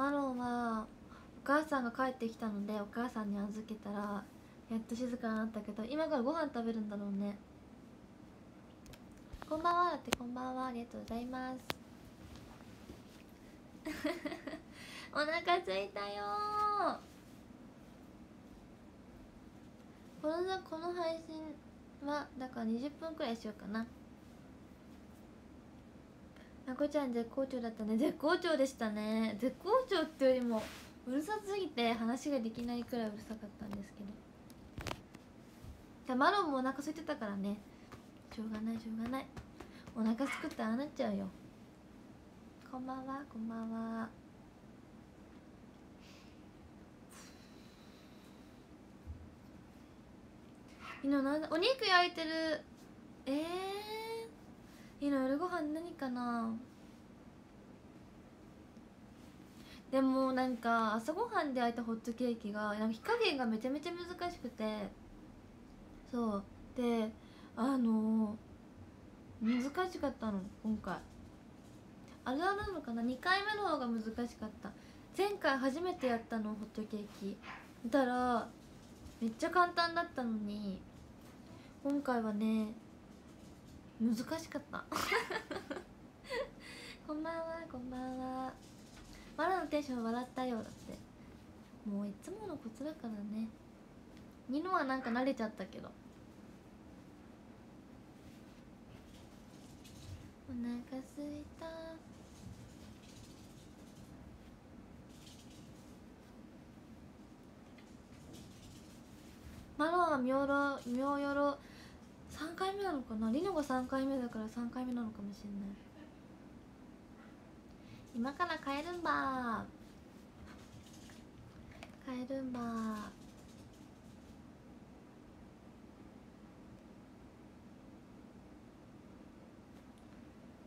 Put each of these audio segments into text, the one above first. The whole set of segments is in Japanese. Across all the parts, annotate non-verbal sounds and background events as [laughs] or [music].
マロンはお母さんが帰ってきたのでお母さんに預けたらやっと静かになったけど今からご飯食べるんだろうね。こんばんはだってこんばんは。ありがとうございます。[laughs] お腹すいたよ。このこの配信はだから20分くらいしようかな。なこちゃん絶好調だったね。絶好調でしたね。絶好調ってよりもうるさすぎて話ができないくらいうるさかったんですけど。じゃマロンもお腹空いてたからね。しょうがないしょうがない。お腹すくってああなっちゃうよ。こんばんはこんばんは。みんななんだお肉焼いてる。ええー、いいの夜ご飯何かな？でもなんか朝ごはんで焼いたホットケーキがなんか火加減がめちゃめちゃ難しくて。そう。であの難しかったの今回。あるあるなのかな？2回目の方が難しかった。前回初めてやったのホットケーキ。見たらめっちゃ簡単だったのに今回はね難しかった。こんばんはこんばんは。マラのテンション笑ったよだって。もういつものコツだからね。ニノはなんか慣れちゃったけど。お腹すいた。マロはみょうろみょよろ回目なのかな？リノが3回目だから3回目なのかもしれない。今から帰るんば。帰るんば。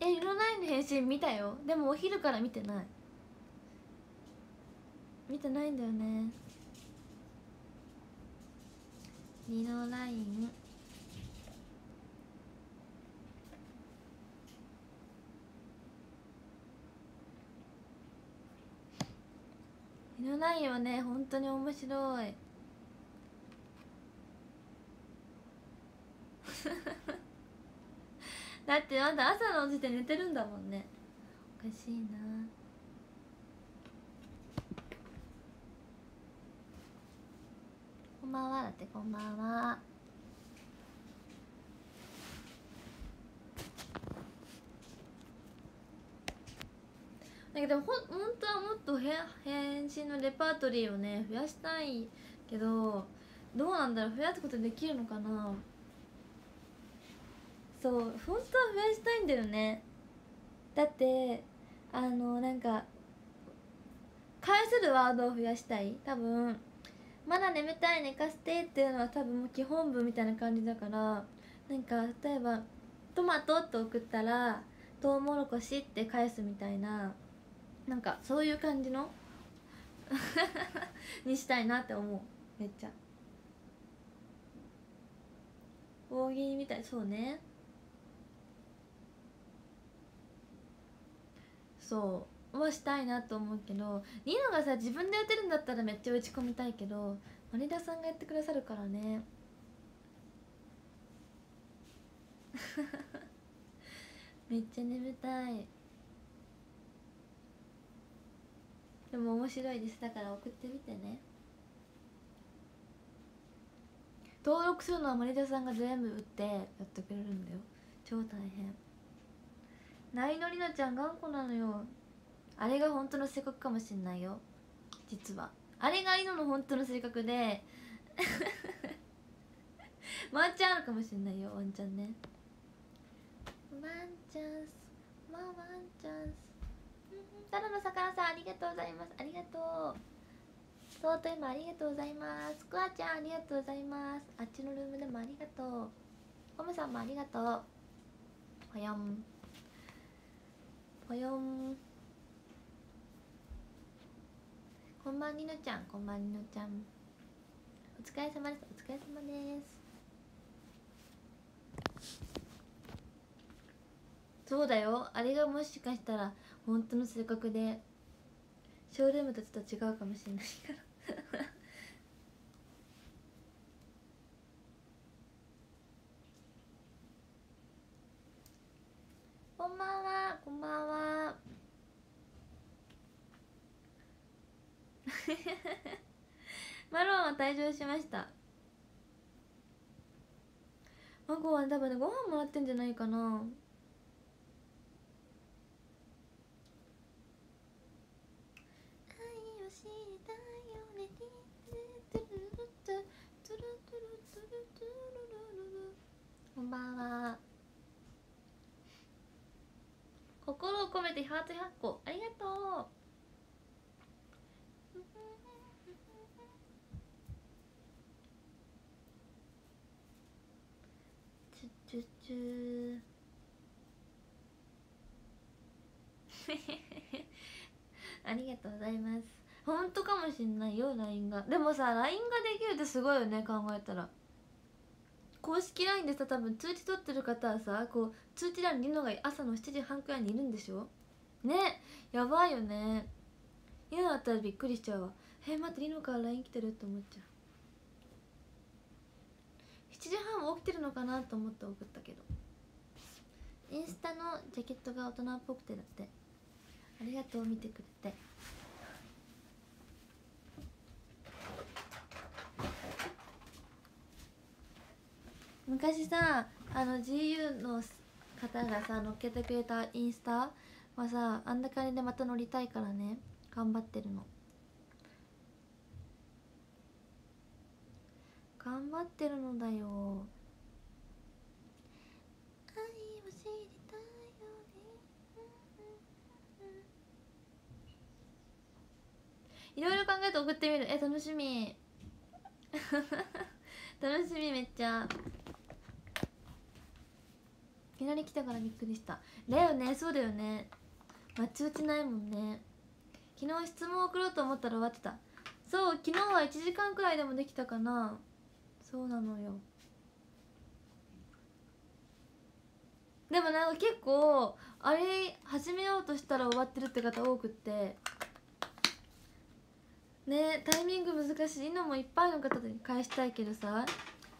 え色ないの返信見たよ。でもお昼から見てない。見てないんだよね。リノライン。リノラインはね本当に面白い。[laughs] だってまだ朝の時点寝てるんだもんね。おかしいな。こんばんはだってこんばんは。だけどほ本当はもっと返信のレパートリーをね増やしたいけどどうなんだろう増やすことできるのかな。そう本当は増やしたいんだよね。だってあのなんか返せるワードを増やしたい。多分まだ眠たい寝かせてっていうのは多分基本文みたいな感じだからなんか例えばトマトって送ったらトウモロコシって返すみたいな。なんかそういう感じの [laughs] にしたいなって思う。めっちゃ。大喜利みたい。そうね。そう。はしたいなと思うけどニノがさ自分で打てるんだったらめっちゃ打ち込みたいけどマリダさんがやってくださるからね。[laughs] めっちゃ眠たい。でも面白いですだから送ってみてね。登録するのはマリダさんが全部打ってやってくれるんだよ。超大変。ないのりなちゃん頑固なのよ。あれが本当の性格かもしんないよ。実は。あれがイノの本当の性格で。[laughs] ワンチャンあるかもしんないよ。ワンチャンね。ワンチャンス。ワンワンチャンス。ただの魚さんありがとうございます。ありがとう。トート今ありがとうございます。クワちゃんありがとうございます。あっちのルームでもありがとう。ホムさんもありがとう。ほよん。ほよん。こんばんにのちゃん。こんばんにのちゃん。お疲れ様です。お疲れ様です。そうだよ。あれがもしかしたら本当の性格でショールームとちょっと違うかもしれないから。[laughs] こんばんは。こんばんは。[laughs] マロンは退場しました。マコは多分ねご飯もらってんじゃないかな愛を知りたいよねこんばんは心を込めてハート100個ありがとう。チュチュチュありがとうございます。本当かもしんないよ LINE が。でもさ LINE ができるってすごいよね考えたら。公式 LINE でさ多分通知取ってる方はさこう通知欄にいるのが朝の7時半くらいにいるんでしょ？ねやばいよね。今だったらびっくりしちゃうわえ、待ってリノから LINE 来てる？って思っちゃう7時半起きてるのかな？と思って送ったけど。インスタのジャケットが大人っぽくてだってありがとう見てくれて。昔さあの GU の方がさ乗っけてくれたインスタはさあんな感じでまた乗りたいからね。頑張ってるの。頑張ってるのだよ。愛を知りたいよね。いろいろ考えて送ってみる。え楽しみ。[laughs] 楽しみめっちゃ。いきなり来たからびっくりした。だよね。そうだよね。まあ通知ないもんね。昨日質問送ろうと思ったら終わってた。そう昨日は1時間くらいでもできたかな。そうなのよ。でもなんか結構あれ始めようとしたら終わってるって方多くって。ねタイミング難しい。のもいっぱいの方に返したいけどさ。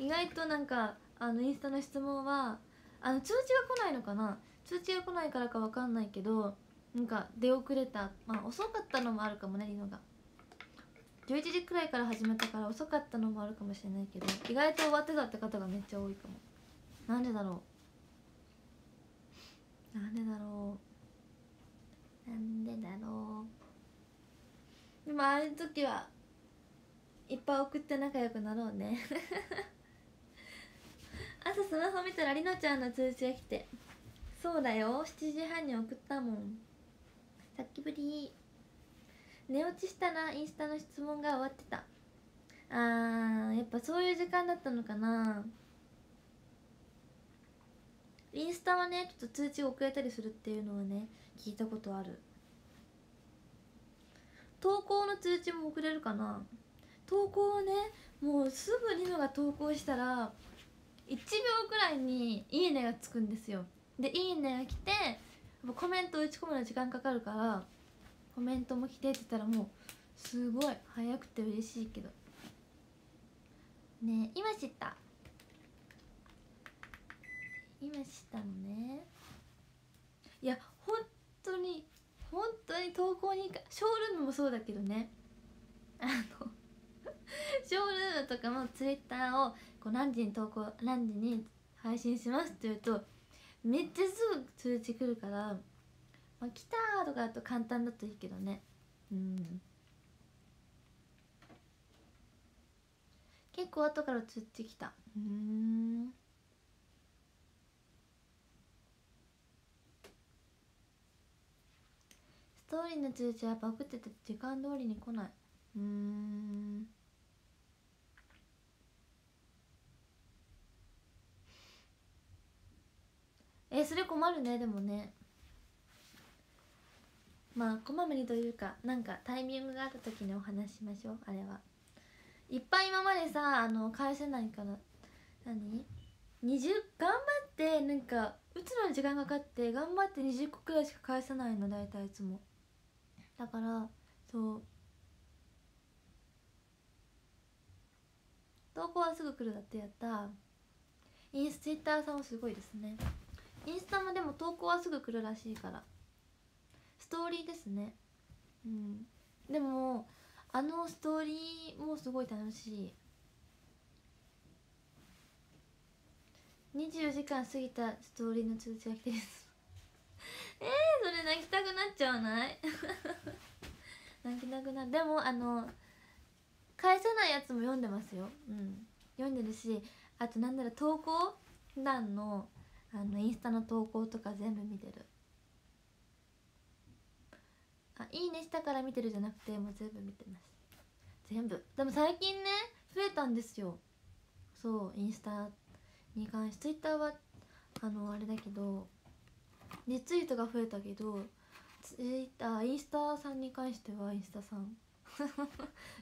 意外となんかあのインスタの質問はあの通知が来ないのかな。通知が来ないからか分かんないけどなんか出遅れた。まあ遅かったのもあるかもねリノが。11時くらいから始めたから遅かったのもあるかもしれないけど意外と終わってたって方がめっちゃ多いかも。なんでだろう。なんでだろう。なんでだろう。でもああいう時はいっぱい送って仲良くなろうね。[laughs] 朝スマホ見たらりのちゃんの通知が来てそうだよ7時半に送ったもん。さっきぶり寝落ちしたらインスタの質問が終わってた。あーやっぱそういう時間だったのかな。インスタはねちょっと通知が遅れたりするっていうのはね聞いたことある。投稿の通知も遅れるかな。投稿はねもうすぐリノが投稿したら1秒くらいに「いいね」がつくんですよ。で「いいね」が来てコメント打ち込むの時間かかるからコメントも来てって言ったらもうすごい早くて嬉しいけど。ね今知った？今知ったのね。いや本当に本当に投稿にショールームもそうだけどね。あの [laughs] ショールームとかもツイッターをこう何時に投稿何時に配信しますって言うとめっちゃすぐ通知来るから「まあ、来た!」とかだと簡単だといいけどね。うん。結構後から通知来た。うん。ストーリーの通知はバグってて時間通りに来ない。うん。えそれ困るねでもね。まあこまめにというかなんかタイミングがあった時にお話しましょうあれは。いっぱい今までさあの返せないから何？20頑張ってなんか打つのに時間がかかって頑張って20個くらいしか返さないの大体いつも。だからそう。投稿はすぐ来るだってやった。インスツイッターさんもすごいですね。インスタもでも投稿はすぐ来るらしいから。ストーリーですね。うん。でもあのストーリーもすごい楽しい。24時間過ぎたストーリーの通知が来てる。[laughs] えー、それ泣きたくなっちゃわない？[laughs] 泣きたくなでもあの返さないやつも読んでますよ。うん。読んでるしあとなんだろう投稿欄のあのインスタの投稿とか全部見てる。あいいねしたから見てるじゃなくてもう全部見てます。全部。でも最近ね増えたんですよ。そうインスタに関して。ツイッターはあのあれだけどリツイートが増えたけどツイッターインスタさんに関してはインスタさん。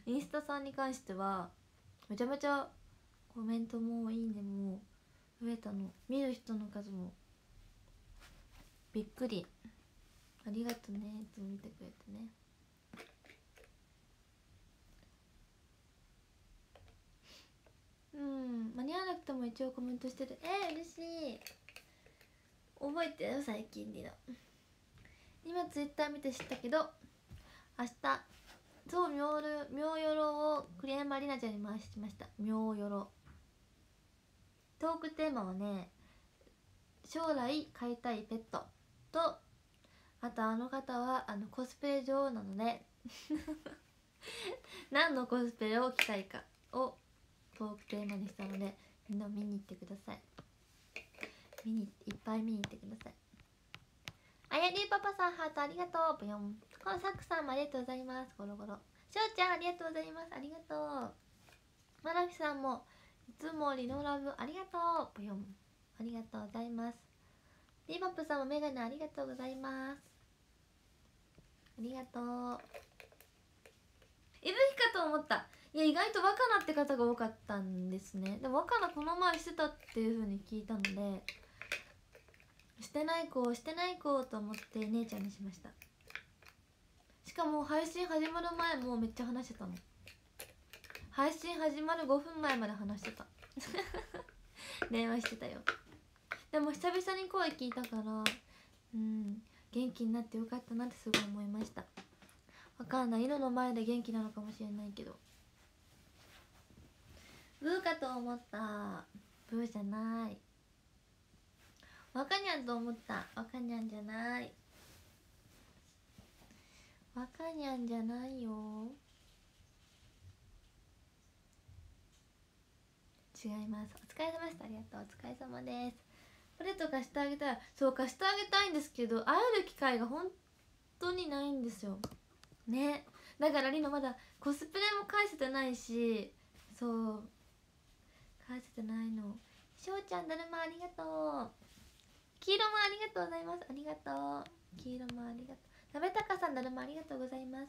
インスタさんに関しては [laughs] めちゃめちゃコメントもいいねも増えたの。見る人の数もびっくり。ありがとね。いつも見てくれてね。うん。間に合わなくても一応コメントしてる。えー、嬉しい。覚えてよ最近にの。今ツイッター見て知ったけど明日そうみょうるみょうよろを栗山里奈ちゃんに回してました。みょうよろトークテーマはね将来飼いたいペット。とあとあの方はあのコスプレ女王なので [laughs] 何のコスプレを着たいかをトークテーマにしたのでみんな見に行ってください。見にいっぱい見に行ってください。あやりパパさんハートありがとう。ぷよん。このサックさんもありがとうございます。ゴロゴロ。しょうちゃんありがとうございます。ありがとう。まなきさんもいつもリノラブありがとう。ぷよん。ありがとうございます。リバップさんもメガネありがとうございます。ありがとう。いぶきかと思った。いや意外と若菜って方が多かったんですね。でも若菜この前してたっていう風に聞いたのでしてない子してない子と思って姉ちゃんにしました。しかも配信始まる前もめっちゃ話してたの。配信始まる5分前まで話してた。[laughs] 電話してたよ。でも久々に声聞いたからうん元気になってよかったなってすごい思いました。わかんない。犬の前で元気なのかもしれないけど。ブーかと思った。ブーじゃない。若にゃんと思った。若にゃんじゃない。若にゃんじゃないよ。違います。お疲れ様でしたありがとう。お疲れ様です。プレート貸してあげたい。そう貸してあげたいんですけど会える機会が本当にないんですよ。ね。だからりのまだコスプレも返せてないしそう。返せてないの。しょうちゃんだるまありがとう。黄色もありがとうございます。ありがとう。黄色もありがとう。なべたかさんだるまありがとうございます。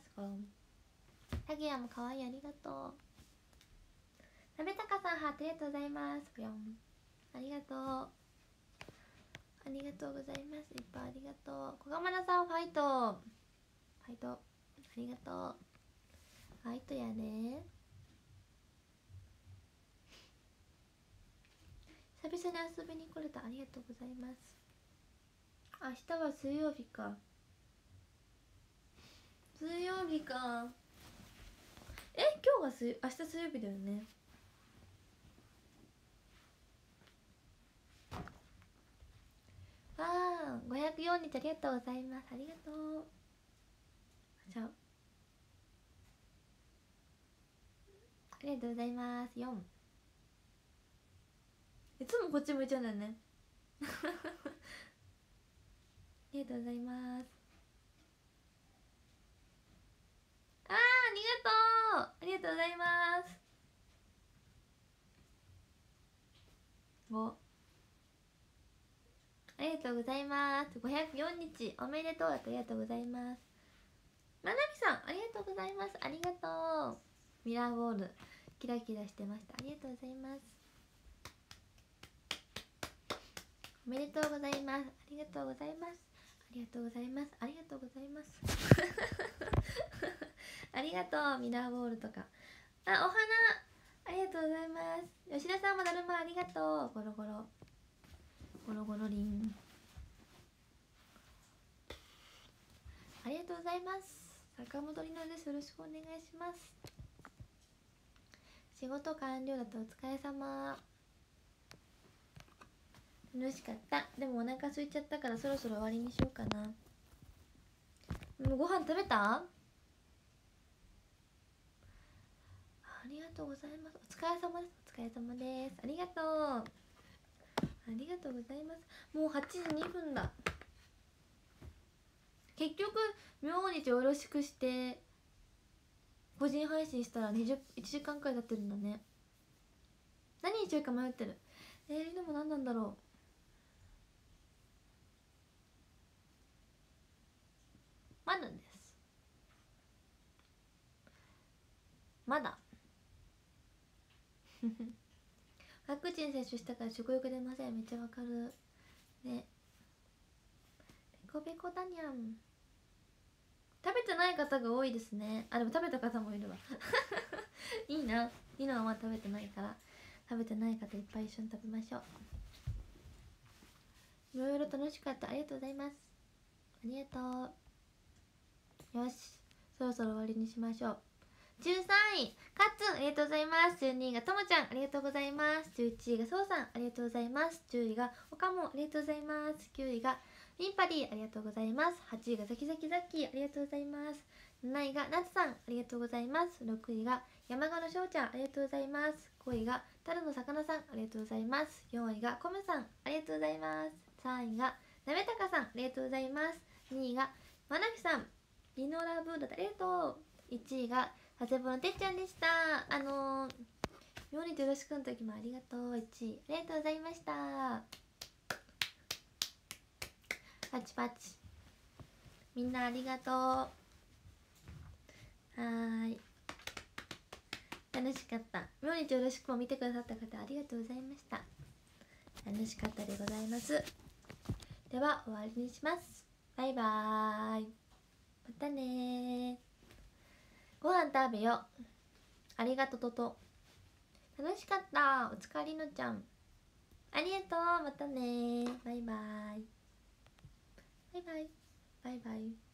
たけやもかわいい。ありがとう。なべたかさんハートありがとうございます。ありがとう。ありがとうございます。いっぱいありがとう。小川さんファイト。ファイト。ありがとう。ファイトやね。久々に遊びに来れた。ありがとうございます。明日は水曜日か。水曜日か。え今日が水明日水曜日だよね。わあ504日ありがとうございます。ありがとう。じゃあ。ありがとうございます。4いつもこっち向いちゃうんだよね。ありがとうございます。あーありがとう。ありがとうございます。おありがとうございます。504日おめでとうありがとうございます。まなみさんありがとうございます。ありがとう。ミラーボールキラキラしてました。ありがとうございます。おめでとうございます。ありがとうございます。ありがとうございます。ありがとうございます。[laughs] ありがとうミラーボールとか。あお花ありがとうございます。吉田さんもだるまありがとう。ゴロゴロ。ゴロゴロリン。ありがとうございます。坂本里奈です。よろしくお願いします。仕事完了だとお疲れ様。楽しかった。でもお腹空いちゃったからそろそろ終わりにしようかな。もうご飯食べた？ありがとうございます。お疲れ様です。お疲れ様です。ありがとう。ありがとうございます。もう8時2分だ。結局明日よろしくして個人配信したら20 1時間くらい経ってるんだね。何にしようか迷ってる？えー、でも何なんだろう？まだです。まだ [laughs] ワクチン接種したから食欲出ません。めっちゃわかる。ね。ペコペコだにゃん食べてない方が多いですね。あでも食べた方もいるわ。[laughs] いいな。りのは食べてないから。食べてない方いっぱい一緒に食べましょう。いろいろ楽しかった。ありがとうございます。ありがとう。よし。そろそろ終わりにしましょう。13位。カッツンありがとうございます。12位がともちゃん。ありがとうございます。11位がそうさん。ありがとうございます。10位がおかもありがとうございます。9位がリンパディありがとうございます。8位がザキザキザキありがとうございます。7位がナツさん。ありがとうございます。6位が山鹿の翔ちゃん。ありがとうございます。5位がタルの魚さん。ありがとうございます。4位がコムさん。ありがとうございます。3位がなめたかさん。ありがとうございます。2位がまなみさん。リノラブードありがとう。1位が長谷部のてっちゃんでした。あのー、妙によろしくの時もありがとう。1位。ありがとうございました。パチパチ。みんなありがとう。はい。楽しかった。明日よろしくも見てくださった方ありがとうございました。楽しかったでございます。では終わりにします。バイバーイ。またねご飯食べよありがとうとと楽しかった。おつかりのちゃん。ありがとう。またねバイバイ。バイバイ。バイバイ。